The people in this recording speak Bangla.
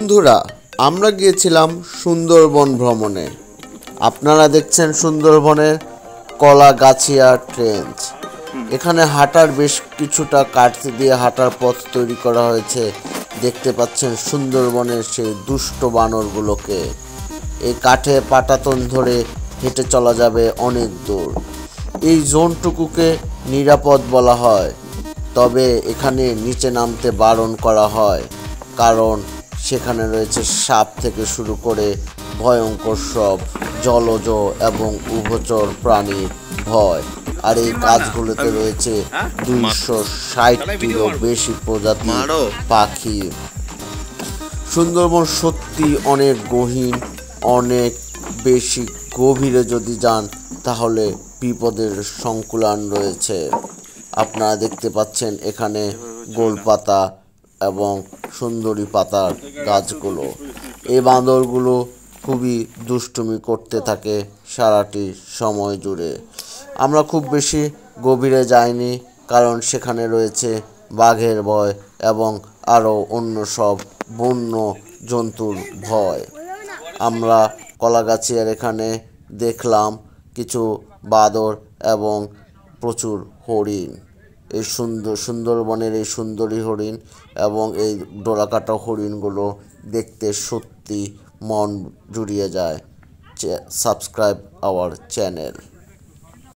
বন্ধুরা, আমরা গিয়েছিলাম সুন্দরবন ভ্রমণে। আপনারা দেখছেন সুন্দরবনের কলাগাছিয়া ট্রেঞ্চ এখানে হাঁটার বেশ কিছুটা কাঠ দিয়ে হাঁটার পথ তৈরি করা হয়েছে। দেখতে পাচ্ছেন সুন্দরবনের সেই দুষ্ট বানরগুলোকে। এই কাঠে পাটাতন ধরে হেঁটে চলা যাবে অনেক দূর। এই জোনটুকুকে নিরাপদ বলা হয়। তবে এখানে নিচে নামতে বারণ করা হয়। কারণ সেখানে রয়েছে সাপ থেকে শুরু করে ভয়ঙ্কর সব জলজ এবং উভচর প্রাণী ভয়। আর এই গাছগুলোতে রয়েছে দুইশো ষাটটিরও বেশি প্রজাতি পাখি। সুন্দরবন সত্যি অনেক গহীন অনেক বেশি গভীরে যদি যান তাহলে বিপদের সংকুলান রয়েছে। আপনারা দেখতে পাচ্ছেন এখানে গোলপাতা এবং সুন্দরী পাতার গাছগুলো। এই বাঁদরগুলো খুবই দুষ্টুমি করতে থাকে সারাটি সময় জুড়ে। আমরা খুব বেশি গভীরে যাইনি, কারণ সেখানে রয়েছে বাঘের ভয় এবং আরও অন্য সব বন্য জন্তুর ভয়। আমরা কলাগাছিয়ার এখানে দেখলাম কিছু বাদর এবং প্রচুর হরিণ। এই সুন্দর, সুন্দরবনের এই সুন্দরী হরিণ এবং এই ডোলাকাটা হরিণগুলো দেখতে সত্যি মন জুড়িয়ে যায়। Subscribe our channel